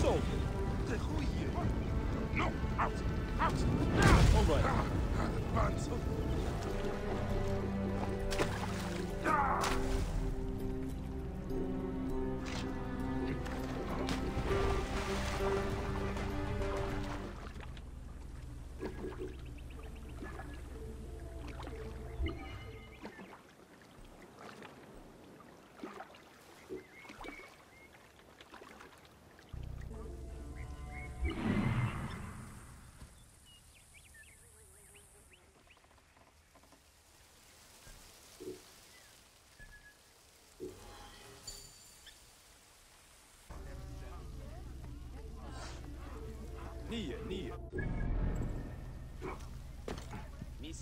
So, the goeie. No! Out! Out! All right. Ah! Ah!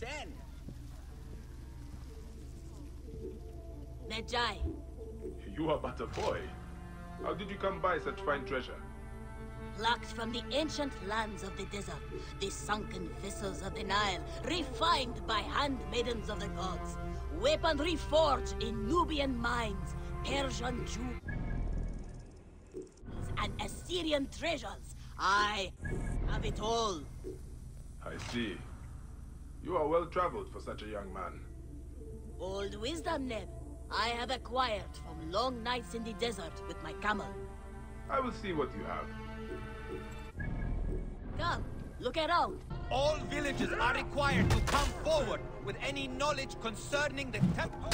Misen, Medjay. You are but a boy. How did you come by such fine treasure? Plucked from the ancient lands of the desert, the sunken vessels of the Nile, refined by handmaidens of the gods, weaponry forged in Nubian mines, Persian jewels, and Assyrian treasures. I have it all. I see. You are well traveled for such a young man. Old wisdom, Neb. I have acquired from long nights in the desert with my camel. I will see what you have. Come, look around. all villagers are required to come forward with any knowledge concerning the temple.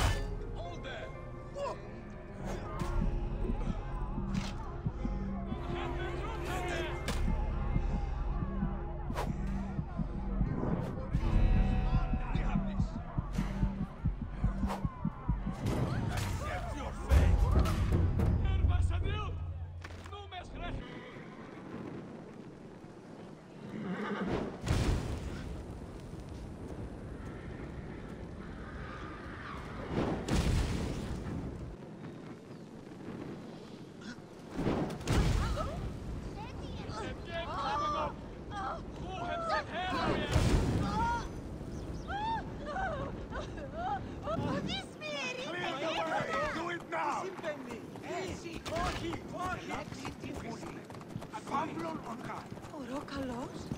Carlos?